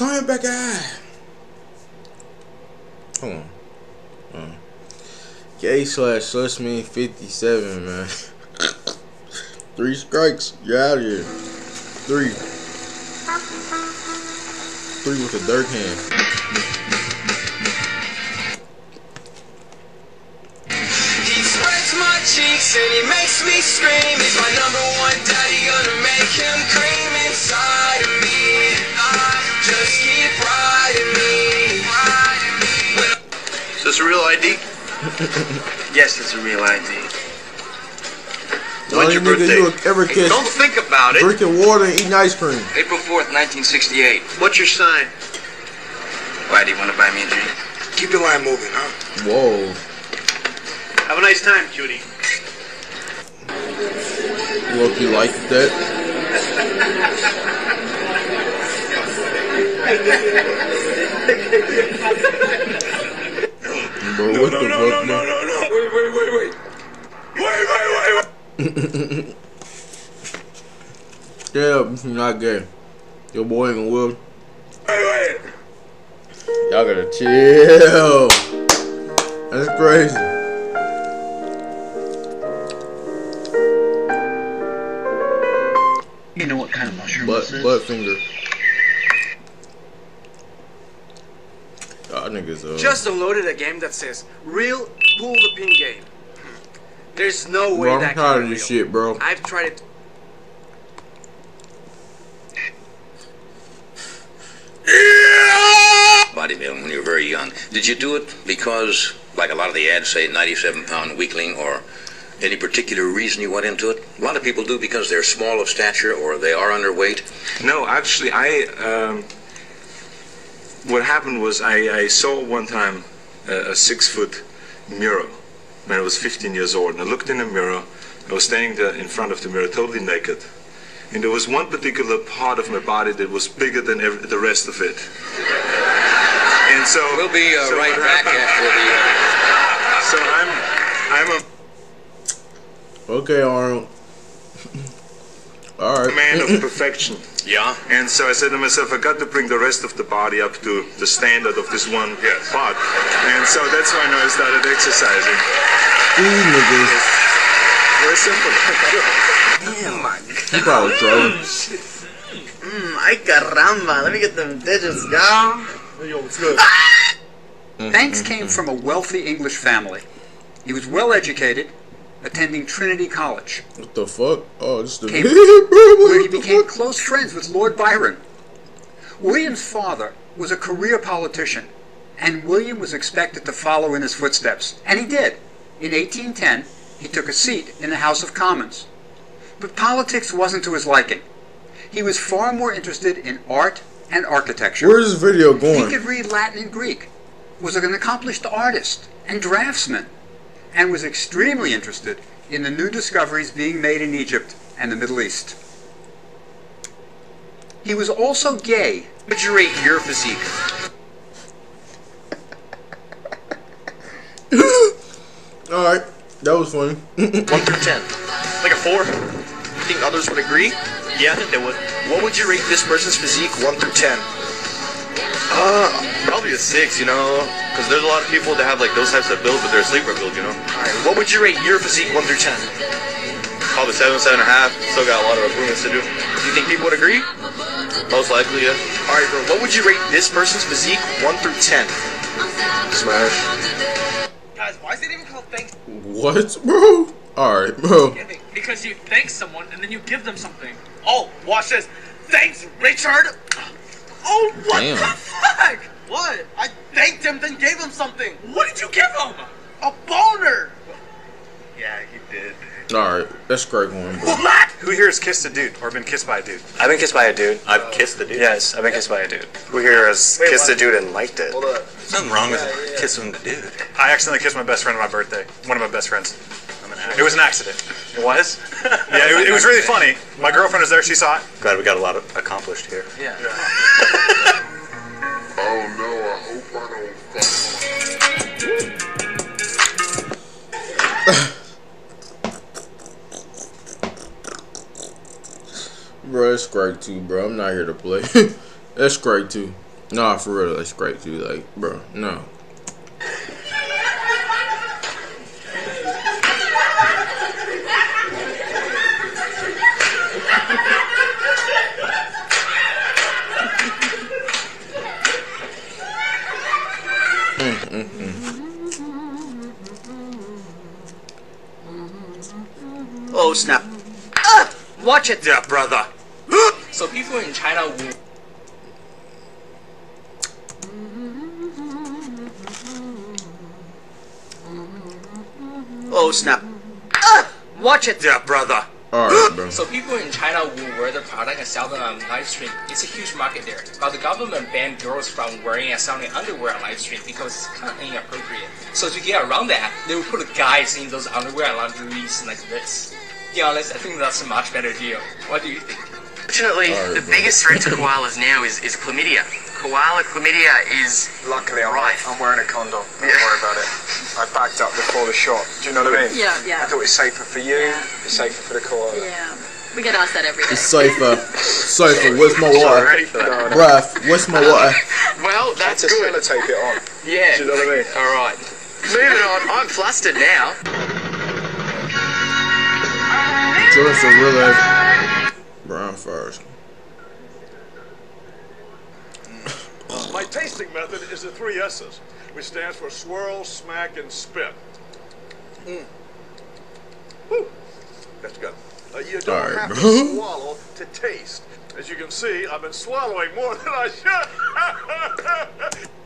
Turn back eye. Hold on. Uh, Gay slash Sus Memes 57, man. Three strikes. You're out of here. Three. Three with a dirt hand. He spreads my cheeks and he makes me scream. He's my number one daddy, a real ID? Yes, it's a real ID. When's your birthday? you ever Hey, don't think about it. drinking water and eating ice cream. April 4th, 1968. What's your sign? Why, do you want to buy me a drink? Keep the line moving, huh? Whoa. Have a nice time, cutie. you like that. Bro, what the fuck, man? no. Wait, wait, wait, wait. Wait, wait, wait, wait. Yeah, you're not gay. Your boy ain't gonna will. Wait, wait. Y'all gotta chill. That's crazy. You know what kind of mushroom Butt, this is? butt finger. Y'all niggas, uh. Just downloaded a game that says real pull the pin game. There's no way bro, I'm that tired can of be this real. shit, bro. I've tried it. Bodybuilding when you were very young. Did you do it because, like a lot of the ads say, 97 pound weakling, or any particular reason you went into it? A lot of people do because they're small of stature or they are underweight. No, actually, I. Um, what happened was I, I saw one time a, a six foot mirror when I was 15 years old, and I looked in the mirror. I was standing there in front of the mirror, totally naked, and there was one particular part of my body that was bigger than every, the rest of it. And so We'll be uh, so right what back after the. So I'm I'm a Okay, Arnold. Alright. man of perfection. Yeah? And so I said to myself, I got to bring the rest of the body up to the standard of this one part. And so that's when I started exercising. These niggas, Very simple. he probably trolling. Mm, ay caramba, let me get them digits, y'all. Bankes came from a wealthy English family. He was well educated, attending Trinity College, What the fuck? Oh, this the Came- bro, where he became fuck? close friends with Lord Byron. William's father was a career politician, and William was expected to follow in his footsteps, and he did. In 1810, he took a seat in the House of Commons. But politics wasn't to his liking. He was far more interested in art and architecture. Where's this video going? He could read Latin and Greek, was an accomplished artist and draftsman, and was extremely interested in the new discoveries being made in Egypt and the Middle East. He was also gay. Would you rate your physique? Alright, that was funny. 1 through 10. Like a 4. You think others would agree? Yeah, I think they would. What would you rate this person's physique 1 through 10? Uh, probably a 6, you know? Because there's a lot of people that have like those types of builds, but they're a sleeper build, you know? Alright, what would you rate your physique 1 through 10? Probably 7, 7.5. Still got a lot of improvements to do. Do you think people would agree? Most likely, yeah. Alright, bro, what would you rate this person's physique 1 through 10? Smash. Guys, why is it even called thanks? What, bro? Alright, bro. Because you thank someone and then you give them something. Oh, watch this. Thanks, Richard. Oh, what Damn. the fuck? What? I thanked him, then gave him something. What did you give him? A boner. Yeah, he did. Alright, that's a great one, bro. Who here has kissed a dude or been kissed by a dude? I've been kissed by a dude. I've kissed a dude. Yes, I've been kissed by a dude. Who here has kissed a dude and liked it? Hold up. There's nothing wrong with kissing a dude. I accidentally kissed my best friend on my birthday. One of my best friends. It was an accident. It was? yeah, it, was- it was really funny. My girlfriend was there. She saw it. Glad we got a lot of accomplished here. Yeah. Oh no, I hope I don't Bro, that's great too, bro. I'm not here to play. that's great too. Nah, for real, that's great too. Like, bro, no. Mm, mm, mm. Oh snap! Ah, watch it. Yeah, brother. So people in China will Oh snap! Ah, watch it. Yeah, brother. Alright, bro. So people in China will wear the product and sell them on live stream. It's a huge market there. But the government banned girls from wearing and selling underwear on live stream because it's kind of inappropriate. So to get around that, they will put guys in those underwear and lingeries like this. To be honest, I think that's a much better deal. What do you think? Fortunately, Alright, the bro. biggest threat to koalas now is, is chlamydia. Koala chlamydia is Luckily, I'm, Right. I'm wearing a condom. Don't Yeah. worry about it. I backed up before the shot. Do you know what I mean? Yeah, yeah. I thought it's safer for you. Yeah. It's safer for the koala. Yeah. We get asked that every day. It's safer. Safer. Where's my water? Ready for that? Bruh, what's my water? well, Had that's to good. sellotape it on. Yeah. Do you know what I mean? All right. Moving on. I'm flustered now. Jordan's a real ass. Brown first. My tasting method is the three S's, which stands for swirl, smack, and spit. Mm. Whew. That's good. Uh, you don't Alright, have bro. to swallow to taste. As you can see, I've been swallowing more than I should.